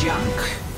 junk.